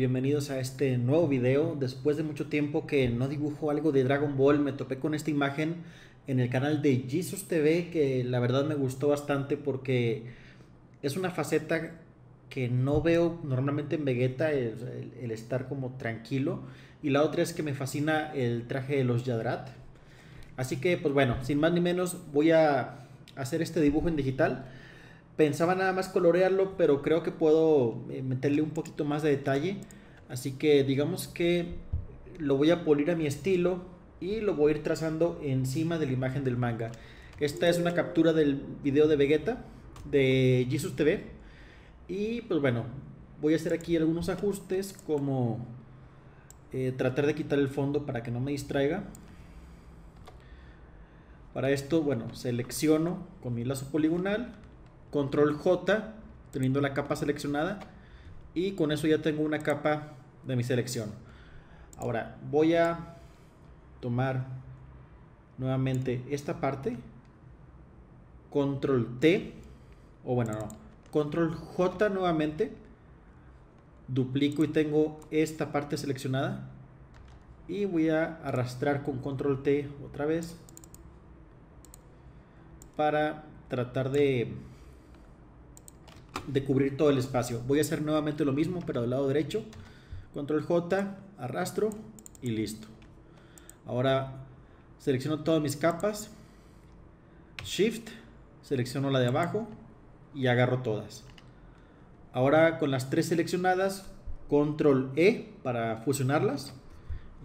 Bienvenidos a este nuevo video. Después de mucho tiempo que no dibujo algo de Dragon Ball, me topé con esta imagen en el canal de Jesus TV que la verdad me gustó bastante porque es una faceta que no veo normalmente en Vegeta, el, el estar como tranquilo. Y la otra es que me fascina el traje de los Yadrat. Así que, pues bueno, sin más ni menos, voy a hacer este dibujo en digital. Pensaba nada más colorearlo, pero creo que puedo eh, meterle un poquito más de detalle. Así que digamos que lo voy a polir a mi estilo y lo voy a ir trazando encima de la imagen del manga. Esta es una captura del video de Vegeta de Jesus TV. Y pues bueno, voy a hacer aquí algunos ajustes como eh, tratar de quitar el fondo para que no me distraiga. Para esto, bueno, selecciono con mi lazo poligonal control J, teniendo la capa seleccionada. Y con eso ya tengo una capa de mi selección. Ahora voy a tomar nuevamente esta parte. Control T. O bueno, no. Control J nuevamente. Duplico y tengo esta parte seleccionada. Y voy a arrastrar con control T otra vez. Para tratar de de cubrir todo el espacio. Voy a hacer nuevamente lo mismo, pero del lado derecho. Control J, arrastro y listo. Ahora selecciono todas mis capas. Shift, selecciono la de abajo y agarro todas. Ahora con las tres seleccionadas, Control E para fusionarlas.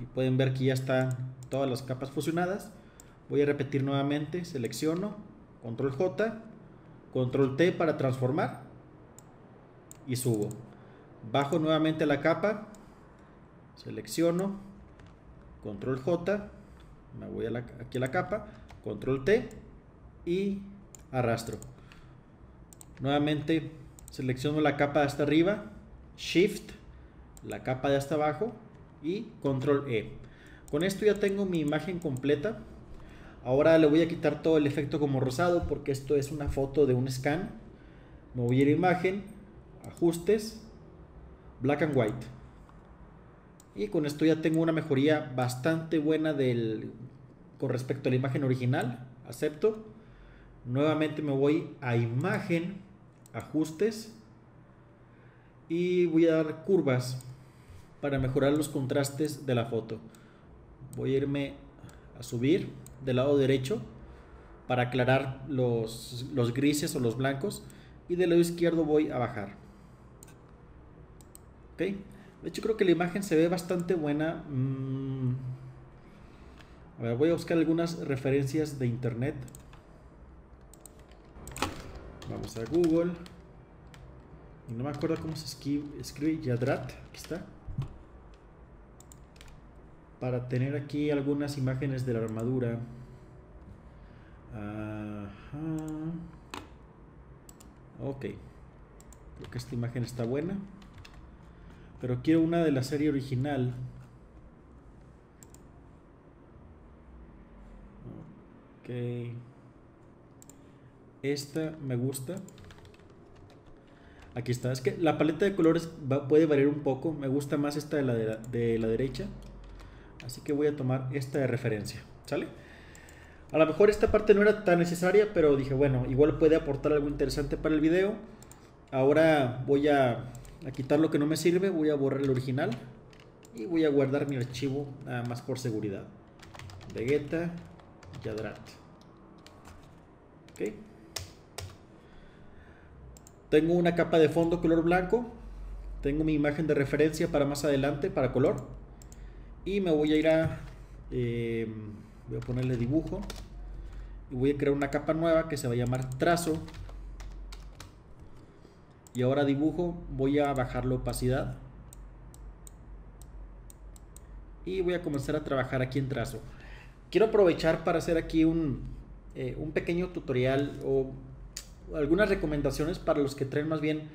Y pueden ver que ya están todas las capas fusionadas. Voy a repetir nuevamente, selecciono, Control J, Control T para transformar y subo. Bajo nuevamente la capa, selecciono, control J, me voy aquí a la capa, control T y arrastro. Nuevamente selecciono la capa de hasta arriba, shift, la capa de hasta abajo y control E. Con esto ya tengo mi imagen completa. Ahora le voy a quitar todo el efecto como rosado porque esto es una foto de un scan. Me voy a ir a imagen, ajustes, black and white. Y con esto ya tengo una mejoría bastante buena del, con respecto a la imagen original. Acepto. Nuevamente me voy a imagen, ajustes. Y voy a dar curvas para mejorar los contrastes de la foto. Voy a irme a subir del lado derecho para aclarar los, los grises o los blancos. Y del lado izquierdo voy a bajar. De hecho creo que la imagen se ve bastante buena. Mm. A ver, voy a buscar algunas referencias de internet. Vamos a Google. Y no me acuerdo cómo se escribe, escribe Yadrat. Aquí está. Para tener aquí algunas imágenes de la armadura. Ok. Creo que esta imagen está buena. Pero quiero una de la serie original. Ok. Esta me gusta. Aquí está. Es que la paleta de colores puede variar un poco. Me gusta más esta de la, de la derecha. Así que voy a tomar esta de referencia. ¿Sale? A lo mejor esta parte no era tan necesaria, pero dije, bueno, igual puede aportar algo interesante para el video. Ahora voy a a quitar lo que no me sirve, voy a borrar el original y voy a guardar mi archivo nada más por seguridad. Vegeta Yadrat. Ok. Tengo una capa de fondo color blanco. Tengo mi imagen de referencia para más adelante, para color. Y me voy a ir a... Eh, voy a ponerle dibujo. Y voy a crear una capa nueva que se va a llamar trazo y ahora dibujo, voy a bajar la opacidad. Y voy a comenzar a trabajar aquí en trazo. Quiero aprovechar para hacer aquí un, eh, un pequeño tutorial o algunas recomendaciones para los que traen más bien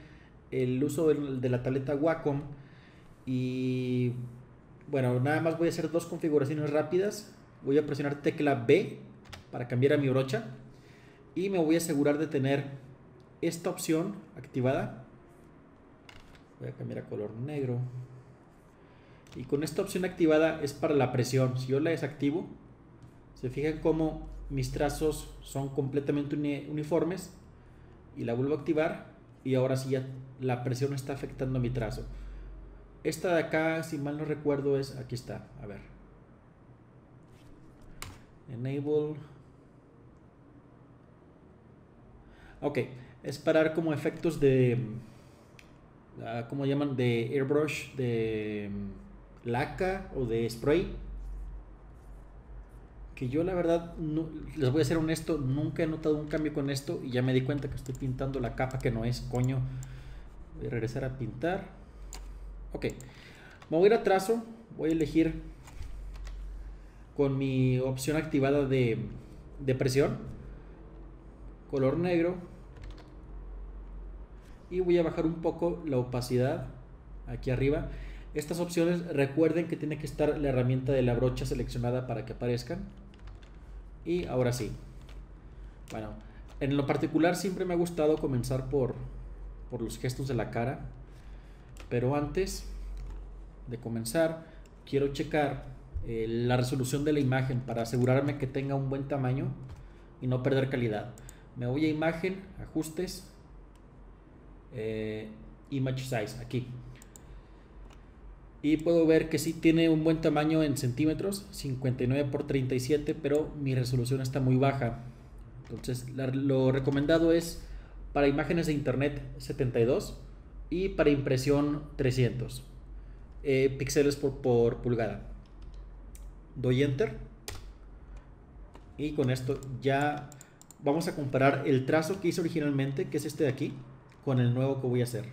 el uso de, la tableta Wacom. Y bueno, nada más voy a hacer dos configuraciones rápidas. Voy a presionar tecla B para cambiar a mi brocha. Y me voy a asegurar de tener esta opción activada. Voy a cambiar a color negro. Y con esta opción activada es para la presión. Si yo la desactivo, se fijan cómo mis trazos son completamente uniformes y la vuelvo a activar y ahora sí ya la presión está afectando mi trazo. Esta de acá, si mal no recuerdo, es aquí está. A ver. Enable. Ok, es para como efectos de. Uh, ¿Cómo llaman? De airbrush, de mm, laca o de spray. Que yo, la verdad, les voy a ser honesto, nunca he notado un cambio con esto y ya me di cuenta que estoy pintando la capa que no es, coño. Voy a regresar a pintar. Ok, me voy a ir a trazo, voy a elegir con mi opción activada de, de presión, color negro, y voy a bajar un poco la opacidad aquí arriba. Estas opciones recuerden que tiene que estar la herramienta de la brocha seleccionada para que aparezcan. Y ahora sí. Bueno, en lo particular siempre me ha gustado comenzar por, por los gestos de la cara. Pero antes de comenzar, quiero checar eh, la resolución de la imagen para asegurarme que tenga un buen tamaño y no perder calidad. Me voy a imagen, ajustes, eh, image size, aquí. Y puedo ver que sí tiene un buen tamaño en centímetros, 59 por 37, pero mi resolución está muy baja. Entonces, lo recomendado es para imágenes de internet 72 y para impresión 300 eh, píxeles por, por pulgada. Doy enter. Y con esto ya vamos a comparar el trazo que hice originalmente, que es este de aquí, con el nuevo que voy a hacer.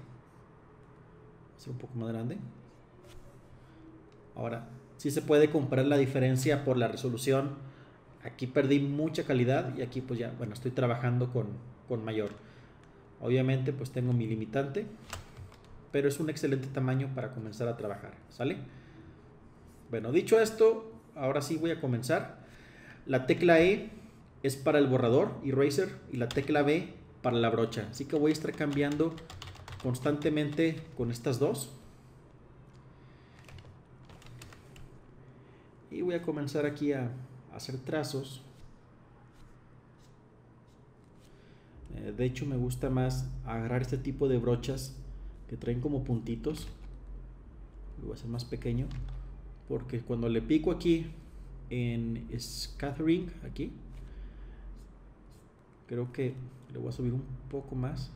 Hacer un poco más grande. Ahora, si se puede comparar la diferencia por la resolución. Aquí perdí mucha calidad y aquí pues ya, bueno, estoy trabajando con, con mayor. Obviamente pues tengo mi limitante, pero es un excelente tamaño para comenzar a trabajar, ¿sale? Bueno, dicho esto, ahora sí voy a comenzar. La tecla E es para el borrador, eraser, y la tecla B para la brocha. Así que voy a estar cambiando constantemente con estas dos. Y voy a comenzar aquí a hacer trazos. Eh, de hecho me gusta más agarrar este tipo de brochas que traen como puntitos. Lo voy a hacer más pequeño. Porque cuando le pico aquí en scattering, aquí, creo que le voy a subir un poco más.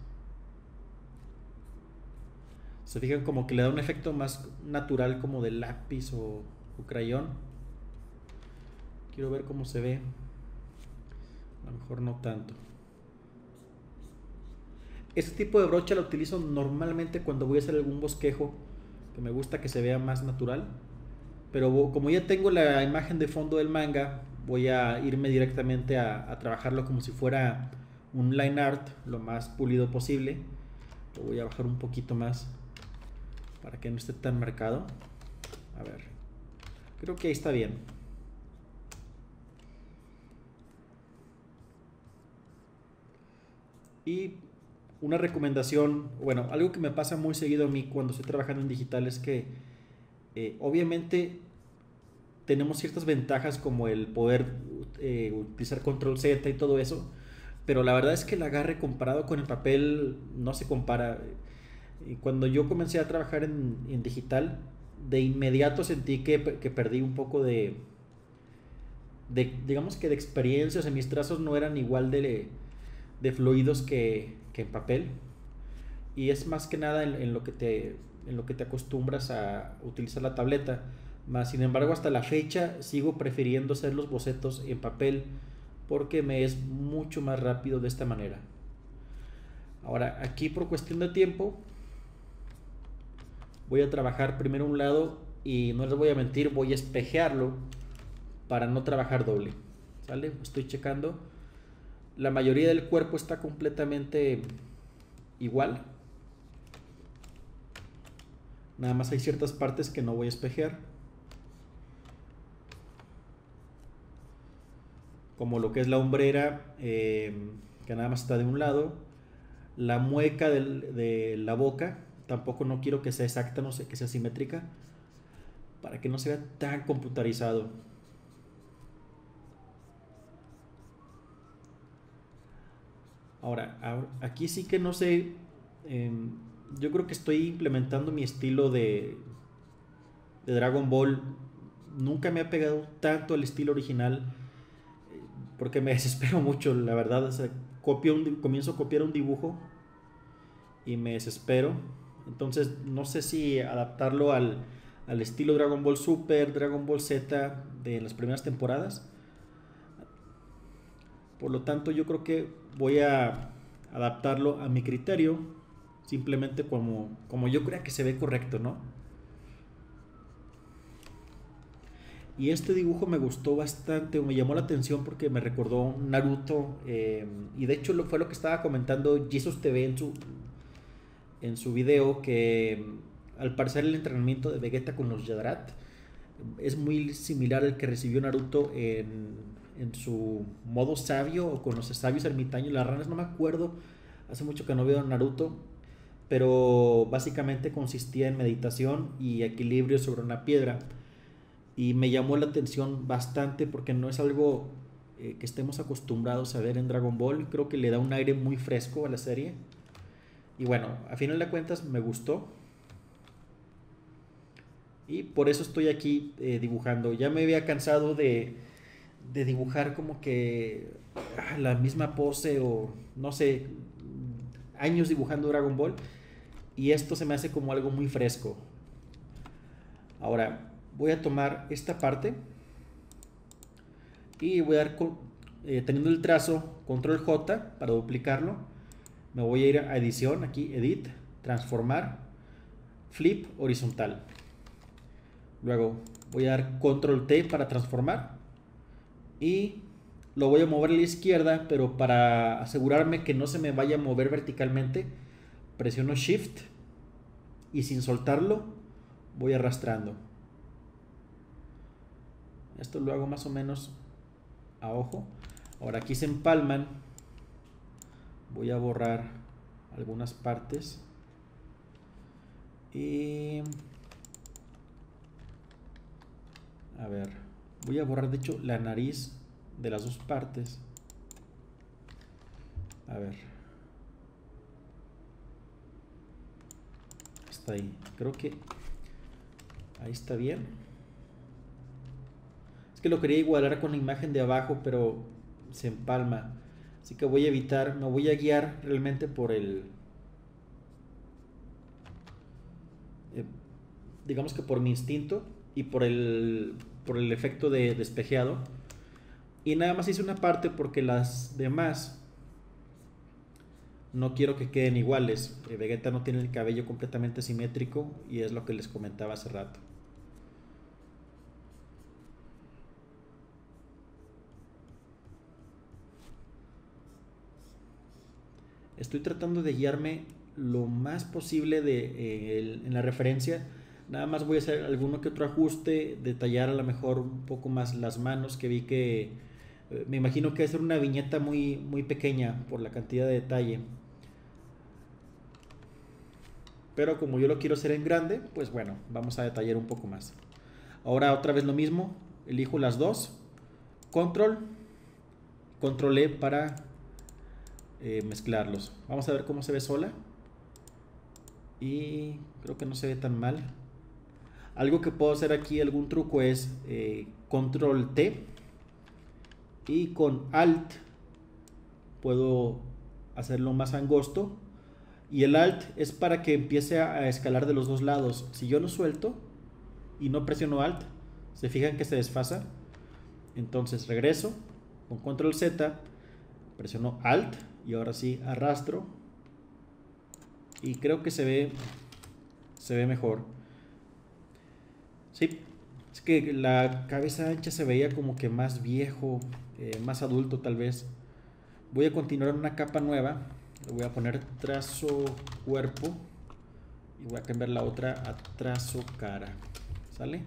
Se fijan como que le da un efecto más natural como de lápiz o, crayón. Quiero ver cómo se ve. A lo mejor no tanto. Este tipo de brocha la utilizo normalmente cuando voy a hacer algún bosquejo que me gusta que se vea más natural. Pero como ya tengo la imagen de fondo del manga, voy a irme directamente a, trabajarlo como si fuera un line art lo más pulido posible. Voy a bajar un poquito más para que no esté tan marcado. A ver, creo que ahí está bien. Y una recomendación, bueno, algo que me pasa muy seguido a mí cuando estoy trabajando en digital es que eh, obviamente tenemos ciertas ventajas como el poder eh, utilizar control Z y todo eso, pero la verdad es que el agarre comparado con el papel no se compara. Cuando yo comencé a trabajar en, digital, de inmediato sentí que, que, perdí un poco de, de, digamos que de experiencia, o sea, mis trazos no eran igual de, de fluidos que, que en papel. Y es más que nada en, lo que te, en lo que te acostumbras a utilizar la tableta. Más sin embargo, hasta la fecha sigo prefiriendo hacer los bocetos en papel porque me es mucho más rápido de esta manera. Ahora, aquí por cuestión de tiempo, voy a trabajar primero un lado y no les voy a mentir, voy a espejearlo para no trabajar doble. ¿Sale? Estoy checando la mayoría del cuerpo está completamente igual. Nada más hay ciertas partes que no voy a espejear. Como lo que es la hombrera, eh, que nada más está de un lado. La mueca de la boca, tampoco no quiero que sea exacta, no sé, que sea simétrica. para que no se vea tan computarizado. Ahora, aquí sí que no sé, em, yo creo que estoy implementando mi estilo de, de Dragon Ball. Nunca me ha pegado tanto el estilo original porque me desespero mucho, la verdad. copio un, comienzo a copiar un dibujo y me desespero. Entonces no sé si adaptarlo al, al estilo Dragon Ball Super, Dragon Ball Z de las primeras temporadas. Por lo tanto, yo creo que voy a adaptarlo a mi criterio, simplemente como, como yo crea que se ve correcto, ¿no? Y este dibujo me gustó bastante, me llamó la atención porque me recordó Naruto. Eh, y de hecho fue lo que estaba comentando Jesus TV en su, video, que al parecer el entrenamiento de Vegeta con los Yadrat es muy similar al que recibió Naruto en en su modo sabio o con los sabios ermitaños, las ranas, no me acuerdo, hace mucho que no veo Naruto, pero básicamente consistía en meditación y equilibrio sobre una piedra. Y me llamó la atención bastante porque no es algo eh, que estemos acostumbrados a ver en Dragon Ball, creo que le da un aire muy fresco a la serie. Y bueno, a final de cuentas me gustó. Y por eso estoy aquí eh, dibujando. Ya me había cansado de, de dibujar como que ah, la misma pose o no sé, años dibujando Dragon Ball y esto se me hace como algo muy fresco. Ahora voy a tomar esta parte y voy a dar, eh, teniendo el trazo, control J para duplicarlo, me voy a ir a edición, aquí edit, transformar, flip horizontal. Luego voy a dar control T para transformar y lo voy a mover a la izquierda, pero para asegurarme que no se me vaya a mover verticalmente, presiono Shift y sin soltarlo voy arrastrando. Esto lo hago más o menos a ojo. Ahora aquí se empalman. Voy a borrar algunas partes. Y... A ver. Voy a borrar, de hecho, la nariz de las dos partes. A ver. Está ahí. Creo que ahí está bien. Que lo quería igualar con la imagen de abajo, pero se empalma. Así que voy a evitar, me voy a guiar realmente por el... Eh, digamos que por mi instinto y por el por el efecto de despejeado. Y nada más hice una parte porque las demás no quiero que queden iguales. Eh, Vegeta no tiene el cabello completamente simétrico y es lo que les comentaba hace rato. Estoy tratando de guiarme lo más posible de, eh, en la referencia Nada más voy a hacer alguno que otro ajuste, detallar a lo mejor un poco más las manos, que vi que eh, me imagino que va a ser una viñeta muy, muy pequeña por la cantidad de detalle. Pero como yo lo quiero hacer en grande, pues bueno, vamos a detallar un poco más. Ahora otra vez lo mismo, elijo las dos, control, control E para eh, mezclarlos. Vamos a ver cómo se ve sola. Y creo que no se ve tan mal. Algo que puedo hacer aquí, algún truco es eh, control T y con alt puedo hacerlo más angosto y el alt es para que empiece a escalar de los dos lados. Si yo lo suelto y no presiono alt, se fijan que se desfasa. Entonces regreso con control Z, presiono alt y ahora sí arrastro y creo que se ve se ve mejor. Sí, es que la cabeza ancha se veía como que más viejo, eh, más adulto tal vez. Voy a continuar una capa nueva. Le voy a poner trazo cuerpo. Y voy a cambiar la otra a trazo cara. ¿Sale?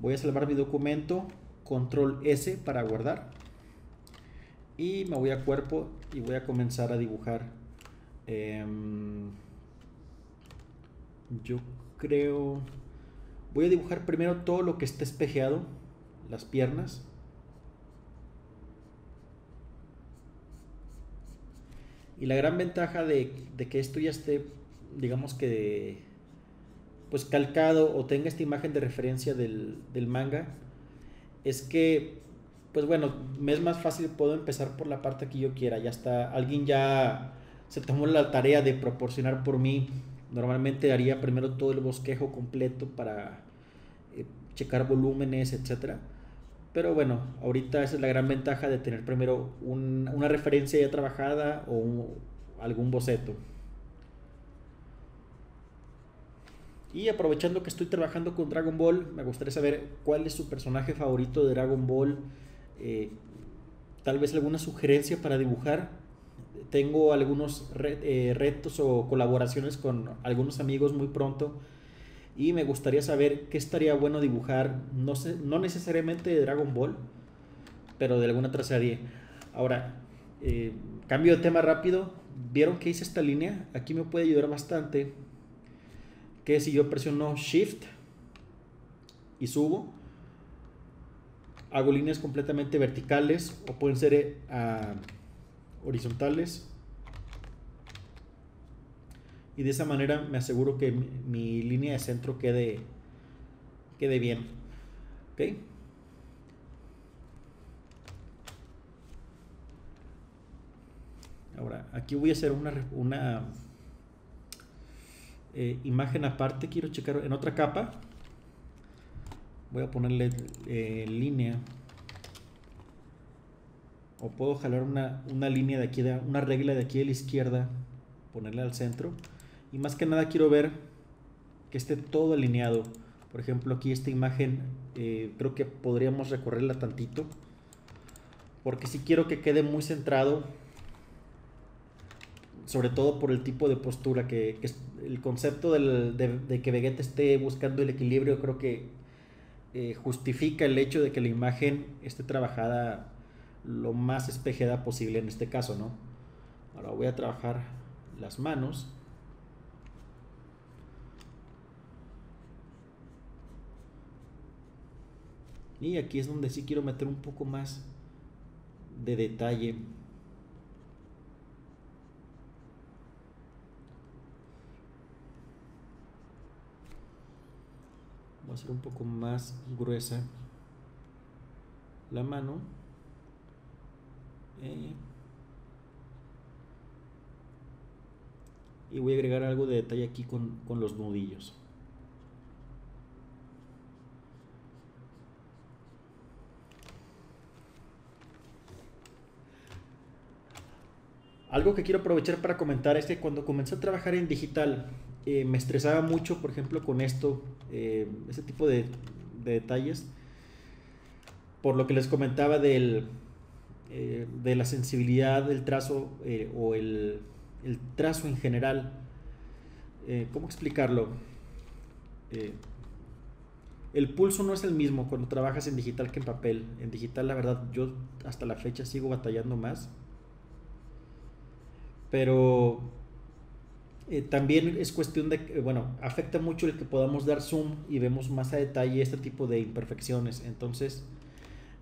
Voy a salvar mi documento. Control S para guardar. Y me voy a cuerpo y voy a comenzar a dibujar. Em, yo creo Voy a dibujar primero todo lo que esté espejeado, las piernas. Y la gran ventaja de, que esto ya esté, digamos que, pues calcado o tenga esta imagen de referencia del, del manga, es que, pues bueno, me es más fácil, puedo empezar por la parte que yo quiera. Ya está, alguien ya se tomó la tarea de proporcionar por mí. Normalmente haría primero todo el bosquejo completo para eh, checar volúmenes, etcétera. Pero bueno, ahorita esa es la gran ventaja de tener primero una referencia ya trabajada o algún boceto. Y aprovechando que estoy trabajando con Dragon Ball, me gustaría saber cuál es su personaje favorito de Dragon Ball. Eh, tal vez alguna sugerencia para dibujar. Tengo algunos eh, retos o colaboraciones con algunos amigos muy pronto y me gustaría saber qué estaría bueno dibujar, no, sé, no necesariamente de Dragon Ball, pero de alguna otra. Ahora, eh, cambio de tema rápido, ¿vieron que hice esta línea? Aquí me puede ayudar bastante, que si yo presiono Shift y subo, hago líneas completamente verticales o pueden ser eh, horizontales y de esa manera me aseguro que mi, línea de centro quede, quede bien. ¿Ok? Ahora, aquí voy a hacer una, una eh, imagen aparte. Quiero checar en otra capa. Voy a ponerle eh, línea. O puedo jalar una, una línea de aquí, de, una regla de aquí a la izquierda. Ponerle al centro y más que nada quiero ver que esté todo alineado. Por ejemplo, aquí esta imagen eh, creo que podríamos recorrerla tantito. Porque si quiero que quede muy centrado. Sobre todo por el tipo de postura. Que, el concepto de, que Vegeta esté buscando el equilibrio creo que eh, justifica el hecho de que la imagen esté trabajada lo más espejada posible en este caso, ¿no? Ahora voy a trabajar las manos. Y aquí es donde sí quiero meter un poco más de detalle. Hacer un poco más gruesa la mano. Eh, y voy a agregar algo de detalle aquí con, con los nudillos. Algo que quiero aprovechar para comentar es que cuando comencé a trabajar en digital, eh, me estresaba mucho, por ejemplo, con esto, eh, ese tipo de, detalles, por lo que les comentaba del, eh, de la sensibilidad del trazo o el, el, trazo en general. ¿Cómo explicarlo? el pulso no es el mismo cuando trabajas en digital que en papel. En digital, la verdad, yo hasta la fecha sigo batallando más pero eh, también es cuestión de, que, bueno, afecta mucho el que podamos dar zoom y vemos más a detalle este tipo de imperfecciones. Entonces,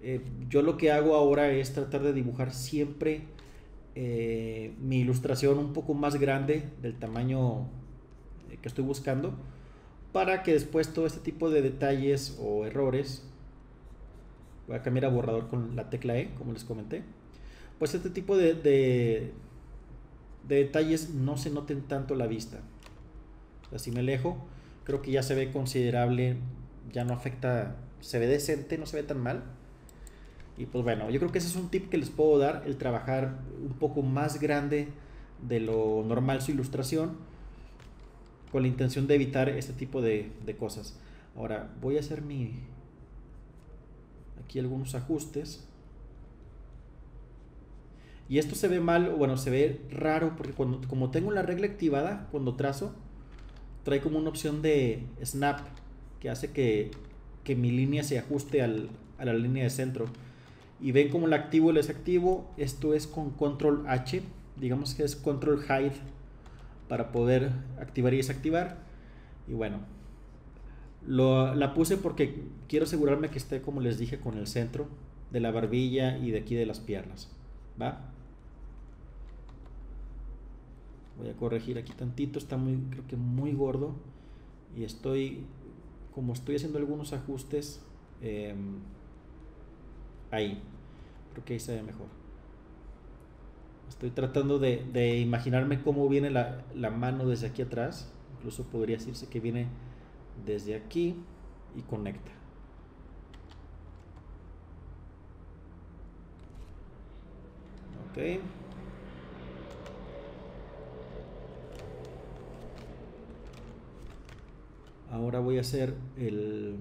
eh, yo lo que hago ahora es tratar de dibujar siempre eh, mi ilustración un poco más grande del tamaño que estoy buscando para que después todo este tipo de detalles o errores voy a cambiar a borrador con la tecla E como les comenté pues este tipo de detalles no se noten tanto la vista. así me alejo, creo que ya se ve considerable, ya no afecta, se ve decente, no se ve tan mal. Y pues bueno, yo creo que ese es un tip que les puedo dar, el trabajar un poco más grande de lo normal su ilustración, con la intención de evitar este tipo de, de cosas. Ahora voy a hacer mi aquí algunos ajustes. Y esto se ve mal, o bueno, se ve raro, porque cuando, como tengo la regla activada, cuando trazo, trae como una opción de snap, que hace que, mi línea se ajuste a la línea de centro. Y ven como la activo y la desactivo. Esto es con control H, digamos que es control hide, para poder activar y desactivar. Y bueno, la puse porque quiero asegurarme que esté, como les dije, con el centro de la barbilla y de aquí de las piernas. ¿Va? Voy a corregir aquí tantito, está muy, creo que muy gordo. Y estoy, como estoy haciendo algunos ajustes, em, ahí. Creo que ahí se ve mejor. Estoy tratando de, imaginarme cómo viene la, la, mano desde aquí atrás. Incluso podría decirse que viene desde aquí y conecta. Ok. Ahora voy a hacer el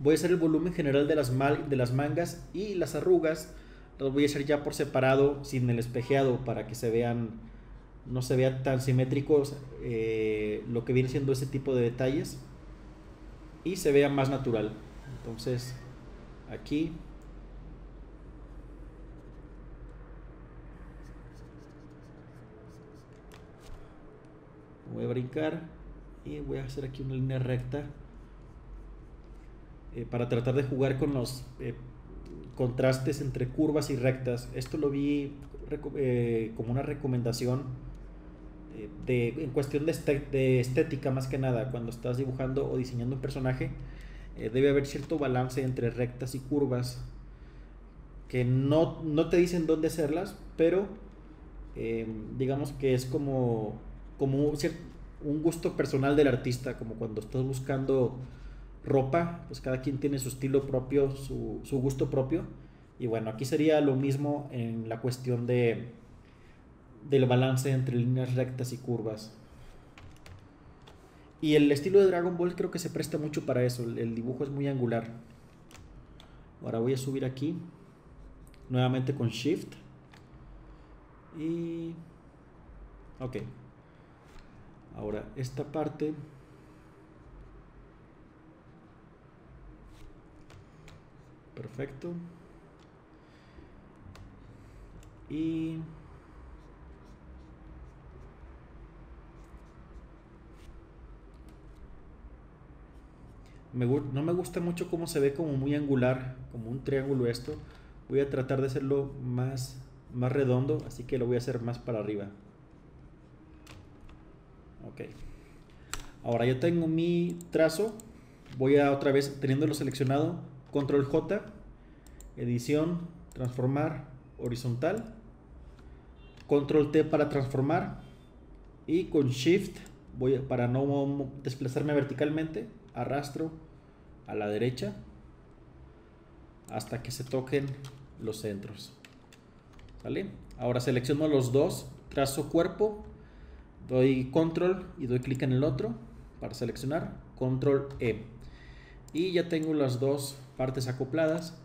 voy a hacer el volumen general de las, de las mangas y las arrugas. Los voy a hacer ya por separado sin el espejeado para que se vean no se vean tan simétricos eh, lo que viene siendo ese tipo de detalles. Y se vea más natural. Entonces aquí. Voy a brincar y voy a hacer aquí una línea recta eh, para tratar de jugar con los eh, contrastes entre curvas y rectas. Esto lo vi eh, como una recomendación de, en cuestión de, de, estética más que nada. Cuando estás dibujando o diseñando un personaje, debe haber cierto balance entre rectas y curvas que no, no te dicen dónde hacerlas, pero digamos que es como, como un gusto personal del artista, como cuando estás buscando ropa, pues cada quien tiene su estilo propio, su, gusto propio. Y bueno, aquí sería lo mismo en la cuestión de del balance entre líneas rectas y curvas. Y el estilo de Dragon Ball creo que se presta mucho para eso. El, dibujo es muy angular. Ahora voy a subir aquí. Nuevamente con Shift. Y... Ok. Ahora, esta parte perfecto y no me gusta mucho cómo se ve como muy angular, como un triángulo esto. Voy a tratar de hacerlo más, más redondo, así que lo voy a hacer más para arriba. Ok. Ahora ya tengo mi trazo. Voy a otra vez, teniéndolo seleccionado, control J, edición, transformar, horizontal, control T para transformar y con shift voy para no desplazarme verticalmente, arrastro a la derecha hasta que se toquen los centros. ¿Sale? Ahora selecciono los dos, trazo cuerpo Doy control y doy clic en el otro para seleccionar, control E. Y ya tengo las dos partes acopladas.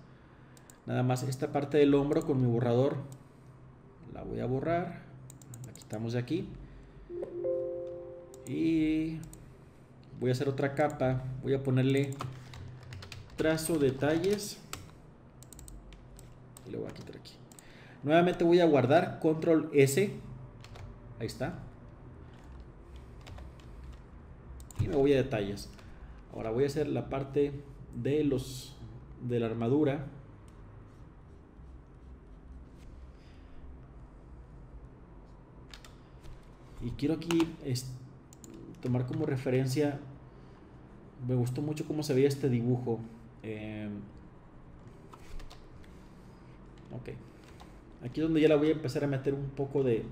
Nada más esta parte del hombro con mi borrador la voy a borrar. La quitamos de aquí. Y voy a hacer otra capa. Voy a ponerle trazo detalles. Y lo voy a quitar aquí. Nuevamente voy a guardar control S. Ahí está. y voy a detalles. Ahora voy a hacer la parte de los de la armadura. Y quiero aquí tomar como referencia, me gustó mucho cómo se veía este dibujo. Em, ok. Aquí es donde ya la voy a empezar a meter un poco de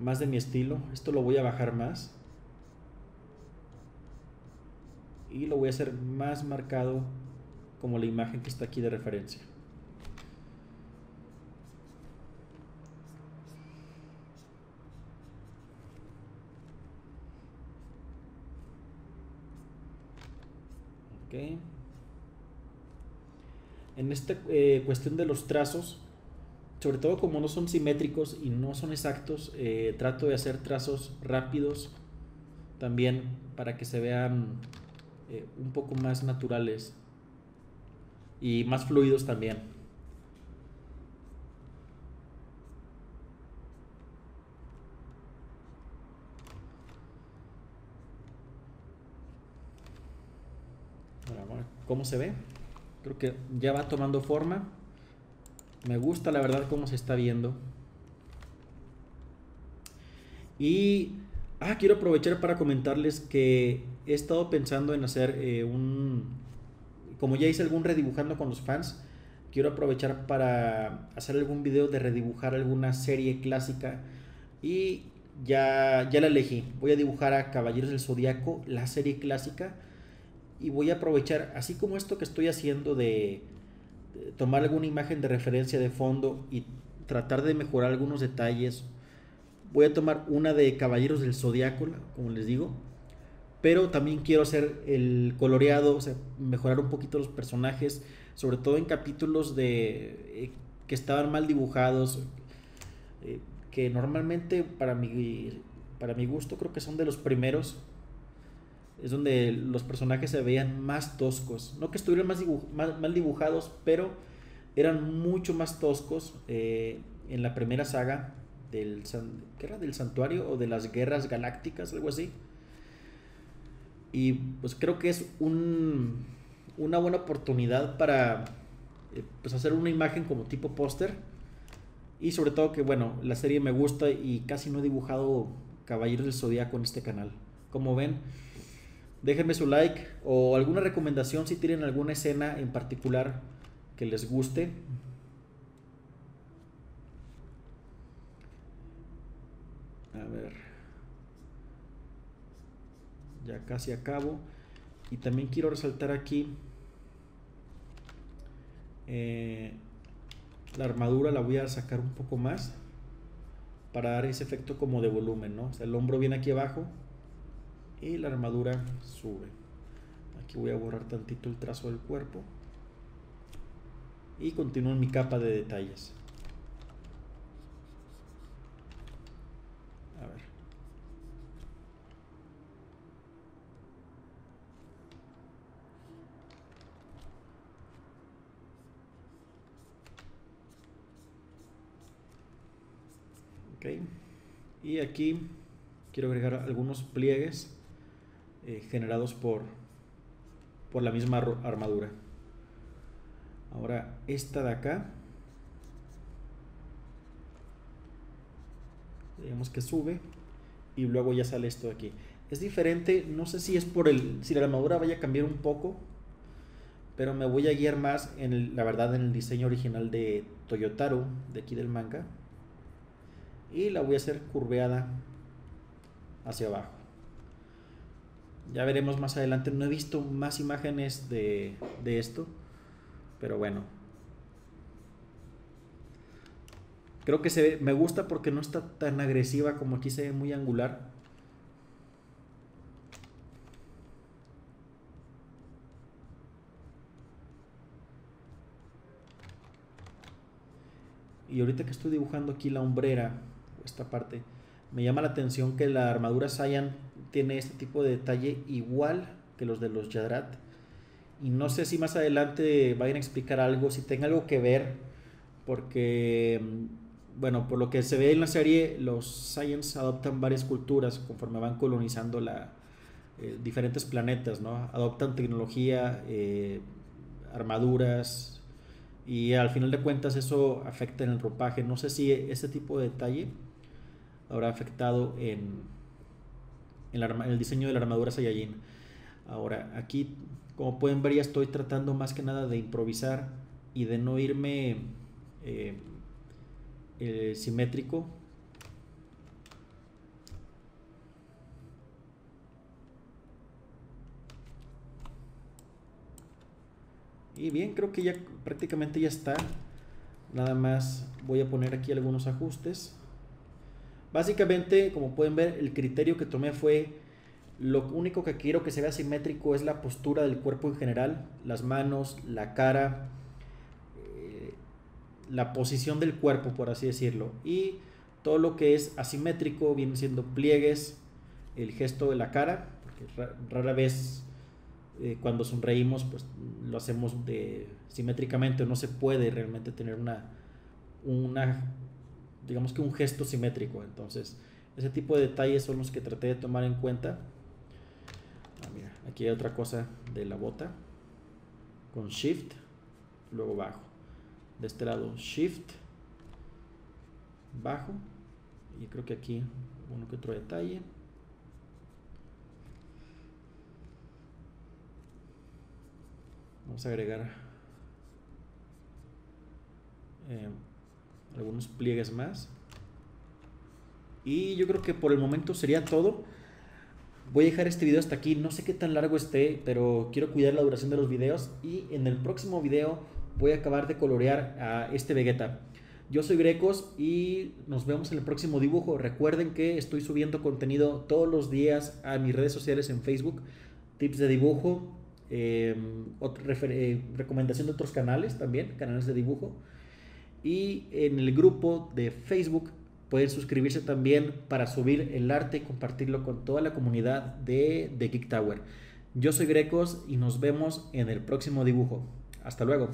más de mi estilo. Esto lo voy a bajar más. Y lo voy a hacer más marcado como la imagen que está aquí de referencia. Okay. En esta eh, cuestión de los trazos, sobre todo como no son simétricos y no son exactos, eh, trato de hacer trazos rápidos también para que se vean eh, un poco más naturales y más fluidos también. ¿Cómo se ve? Creo que ya va tomando forma. Me gusta la verdad cómo se está viendo. Y ah, quiero aprovechar para comentarles que he estado pensando en hacer eh, un... Como ya hice algún redibujando con los fans, quiero aprovechar para hacer algún video de redibujar alguna serie clásica. Y ya, ya la elegí. Voy a dibujar a Caballeros del Zodíaco, la serie clásica. Y voy a aprovechar, así como esto que estoy haciendo de tomar alguna imagen de referencia de fondo y tratar de mejorar algunos detalles. Voy a tomar una de Caballeros del Zodiaco, como les digo. Pero también quiero hacer el coloreado, o sea, mejorar un poquito los personajes, sobre todo en capítulos de eh, que estaban mal dibujados, eh, que normalmente para mi, para mi gusto creo que son de los primeros es donde los personajes se veían más toscos. No que estuvieran más, mal dibujados, pero eran mucho más toscos eh, en la primera saga del, ¿qué era? del santuario o de las guerras galácticas, algo así. Y pues creo que es un, una buena oportunidad para eh, pues hacer una imagen como tipo póster. Y sobre todo que, bueno, la serie me gusta y casi no he dibujado Caballeros del Zodíaco en este canal. Como ven, Déjenme su like o alguna recomendación si tienen alguna escena en particular que les guste. Ver. Ya casi acabo. Y también quiero resaltar aquí eh, la armadura la voy a sacar un poco más para dar ese efecto como de volumen, ¿no? O sea, el hombro viene aquí abajo y la armadura sube. Aquí voy a borrar tantito el trazo del cuerpo y continúo en mi capa de detalles. Y aquí quiero agregar algunos pliegues eh, generados por, por la misma armadura. Ahora, esta de acá, digamos que sube y luego ya sale esto de aquí. Es diferente, no sé si es por el, si la armadura vaya a cambiar un poco, pero me voy a guiar más en la verdad en el diseño original de Toyotaro, de aquí del manga. Y la voy a hacer curveada hacia abajo. Ya veremos más adelante. No he visto más imágenes de, esto. Pero bueno. Creo que se me gusta porque no está tan agresiva como aquí se ve muy angular. Y ahorita que estoy dibujando aquí la hombrera, esta parte, me llama la atención que la armadura Saiyan tiene este tipo de detalle igual que los de los Yadrat. Y no sé si más adelante vayan a explicar algo, si tenga algo que ver, porque, mm, bueno, por lo que se ve en la serie, los Saiyans adoptan varias culturas conforme van colonizando la, eh, diferentes planetas, ¿no? Adoptan tecnología, eh, armaduras, y al final de cuentas eso afecta en el ropaje. No sé si ese tipo de detalle habrá afectado en, en, el diseño de la armadura Saiyajin. Ahora, aquí, como pueden ver, ya estoy tratando más que nada de improvisar y de no irme eh, eh, simétrico. Y bien, creo que ya prácticamente ya está. Nada más voy a poner aquí algunos ajustes. Básicamente, como pueden ver, el criterio que tomé fue lo único que quiero que se vea simétrico es la postura del cuerpo en general, las manos, la cara, la posición del cuerpo, por así decirlo. Y todo lo que es asimétrico viene siendo pliegues, el gesto de la cara, porque rara vez eh, cuando sonreímos pues lo hacemos de simétricamente, no se puede realmente tener una, una digamos que un gesto simétrico. Entonces, ese tipo de detalles son los que traté de tomar en cuenta. Ah, aquí hay otra cosa de la bota. con Shift, luego bajo. De este lado Shift, bajo. Y creo que aquí uno que otro detalle. Vamos a agregar eh, algunos pliegues más. Y yo creo que por el momento sería todo. Voy a dejar este video hasta aquí. No sé qué tan largo esté, pero quiero cuidar la duración de los videos. Y en el próximo video voy a acabar de colorear a este Vegeta. Yo soy Grecos y nos vemos en el próximo dibujo. Recuerden que estoy subiendo contenido todos los días a mis redes sociales en Facebook. Tips de dibujo, em, eh, recomendación de otros canales también, canales de dibujo. Y en el grupo de Facebook pueden suscribirse también para subir el arte y compartirlo con toda la comunidad de, de Geek Tower. Yo soy Grecos y nos vemos en el próximo dibujo. Hasta luego.